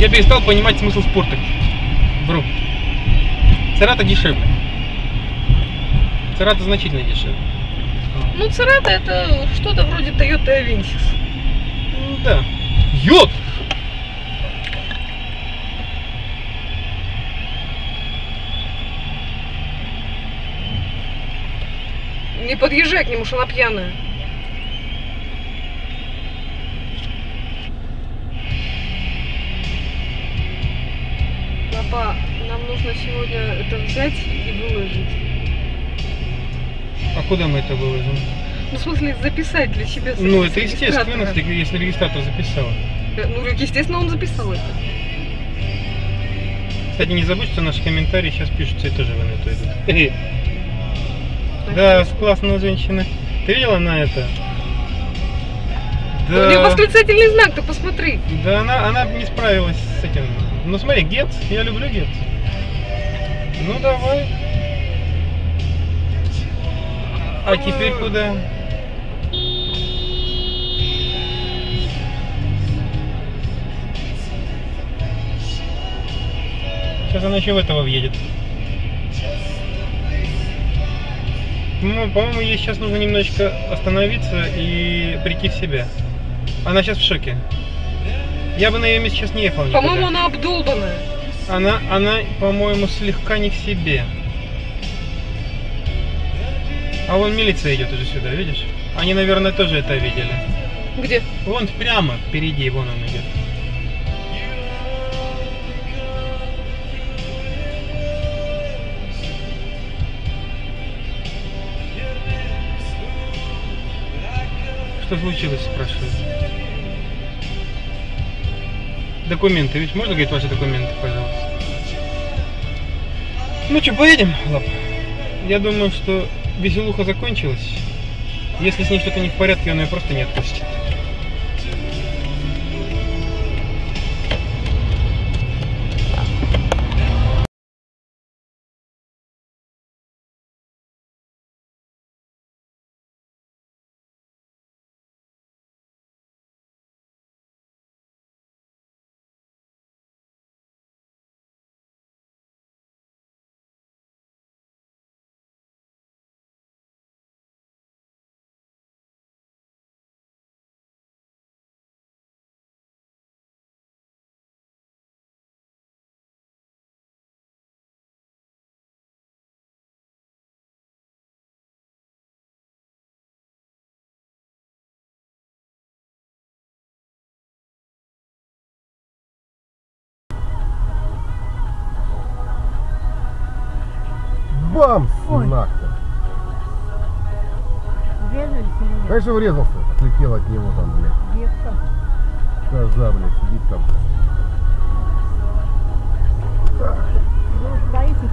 Я перестал понимать смысл спорта. Вру. Церата дешевле. Церата значительно дешевле. Ну, Церата это что-то вроде Toyota Avensis. Ну да. Йод! Не подъезжай к нему, что нужно сегодня это взять и выложить. А куда мы это выложим? Ну, в смысле, записать для себя. Ну, это естественно, если регистратор записал. Э, Ну, естественно, он записал это. Кстати, не забудь, что наши комментарии сейчас пишутся и тоже в инету идут. Да, классная женщина. Ты видела на это? У нее восклицательный знак, ты посмотри. Да, она, она не справилась с этим. Ну смотри, Гетц, я люблю Гетц. Ну давай. А теперь куда? Сейчас она еще в этого въедет. Ну, по-моему, ей сейчас нужно немножечко остановиться и прийти в себя. Она сейчас в шоке. Я бы на ее месте сейчас не ехал. По-моему, она обдолбанная. Она, она, по-моему, слегка не в себе. А вон милиция идет уже сюда, видишь? Они, наверное, тоже это видели. Где? Вон прямо впереди, вон он идет. Что случилось, спрашиваю. Документы, ведь можно говорить ваши документы, пожалуйста? Ну что, поедем, Лап? Я думаю, что веселуха закончилась. Если с ней что-то не в порядке, он ее просто не отпустит. Бамс! Ой. Нахрен. Врезались или нет? Конечно, врезался. Отлетел от него там, блядь. Девка. Коза, блядь, сидит там. Ну, боится,